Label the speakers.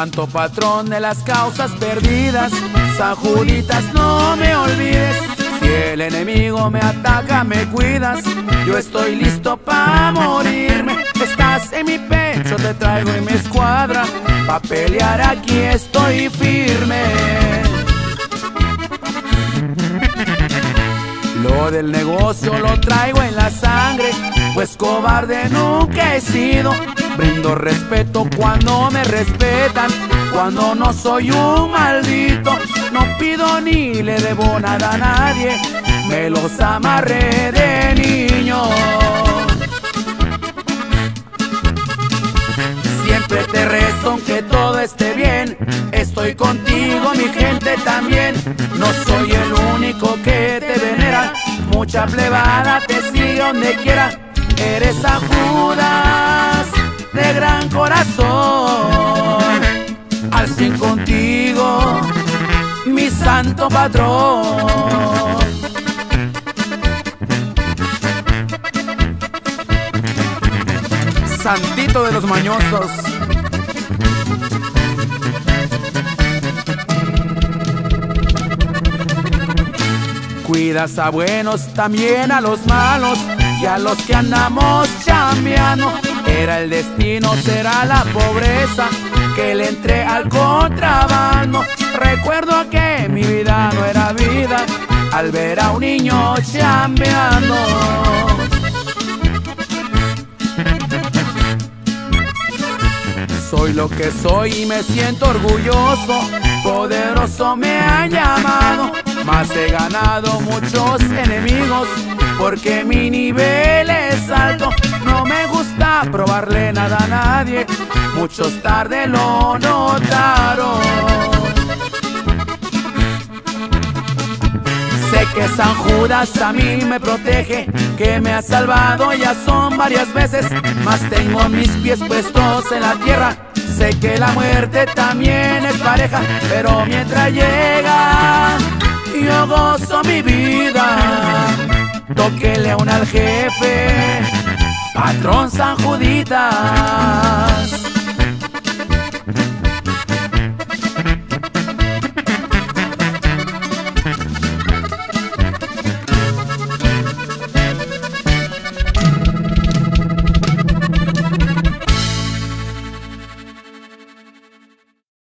Speaker 1: Santo patrón de las causas perdidas, San Juditas no me olvides. Si el enemigo me ataca, me cuidas. Yo estoy listo para morirme. Estás en mi pecho, te traigo en mi escuadra. Pa' pelear aquí estoy firme. Lo del negocio lo traigo en la sangre, pues cobarde nunca he sido. Brindo respeto cuando me respetan, cuando no soy un maldito. No pido ni le debo nada a nadie, me los amarré de niño. Estoy contigo, mi gente también. No soy el único que te venera, mucha plebada te sigue donde quiera. Eres a Judas de gran corazón. Al cien contigo, mi santo patrón. Santito de los mañosos. Cuidas a buenos, también a los malos y a los que andamos chambeando. Era el destino, será la pobreza que le entré al contrabando. Recuerdo que mi vida no era vida al ver a un niño chambeando. Soy lo que soy y me siento orgulloso. Poderoso me han llamado, ganado muchos enemigos porque mi nivel es alto. No me gusta probarle nada a nadie, muchos tarde lo notaron. Sé que San Judas a mí me protege, que me ha salvado ya son varias veces, más tengo mis pies puestos en la tierra. Sé que la muerte también es pareja, pero mientras llega, gozo mi vida. Toquele aún al jefe, patrón San Juditas.